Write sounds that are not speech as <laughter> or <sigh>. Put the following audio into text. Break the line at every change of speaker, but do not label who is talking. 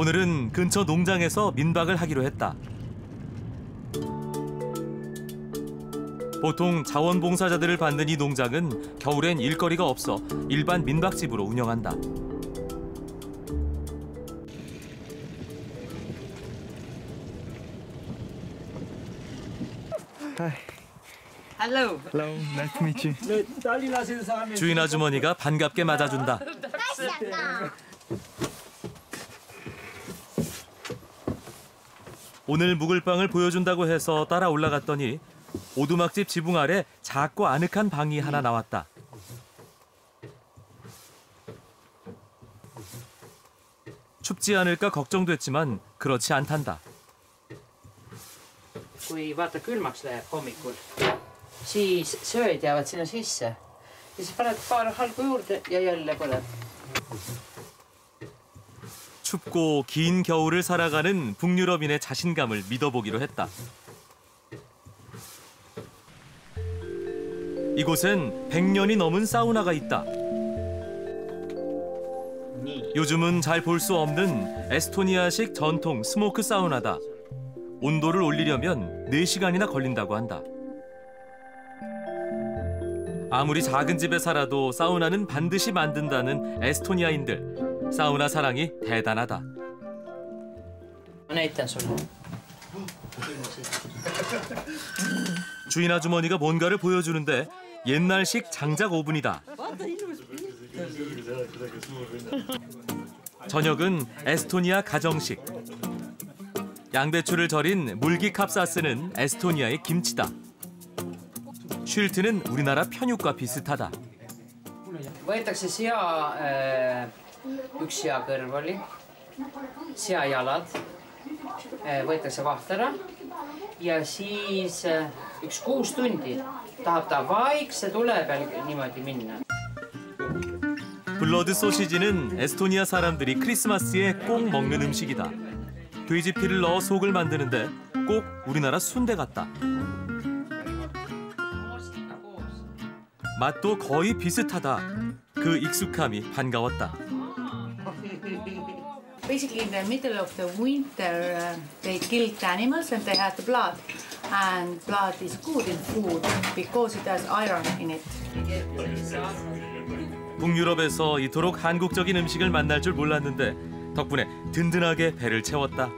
오늘은 근처 농장에서 민박을 하기로 했다. 보통 자원봉사자들을 받는 이 농장은 겨울엔 일거리가 없어 일반 민박집으로 운영한다.
Hello.
Hello, nice to meet you.
주인 아주머니가 반갑게 맞아준다. <laughs> 오늘 묵을 방을 보여준다고 해서 따라 올라갔더니 오두막집 지붕 아래 작고 아늑한 방이 하나 나왔다. 춥지 않을까 걱정됐지만 그렇지 않단다.
Kui vaata külmaks läheb hommikul, siis sööd jäävad sinna sisse ja siis paned paar halgu juurde ja jälle põleb.
춥고 긴 겨울을 살아가는 북유럽인의 자신감을 믿어보기로 했다. 이곳엔 100년이 넘은 사우나가 있다. 요즘은 잘 볼 수 없는 에스토니아식 전통 스모크 사우나다. 온도를 올리려면 4시간이나 걸린다고 한다. 아무리 작은 집에 살아도 사우나는 반드시 만든다는 에스토니아인들. 사우나 사랑이 대단하다. 주인 아주머니가 뭔가를 보여주는데 옛날식 장작 오븐이다. 저녁은 에스토니아 가정식. 양배추를 절인 물기 캅사스는 에스토니아의 김치다. 쉴트는 우리나라 편육과 비슷하다.
Äh, üks sea kõrvali, seajalad äh, võetakse vahtera ja siis äh, üks kuus tundi tahab ta vaikse tule peal niimoodi minna.
블러드 소시지는 에스토니아 사람들이 크리스마스에 꼭 먹는 음식이다. 돼지 피를 넣어 속을 만드는데 꼭 우리나라 순대 같다. 맛도 거의 비슷하다. 그 익숙함이 반가웠다.
Basically, in the middle of the winter, uh, they killed animals and they had the blood. And blood is good in food because it has iron in it.
북유럽에서 이토록 한국적인 음식을 만날 줄 몰랐는데 덕분에 든든하게 배를 채웠다.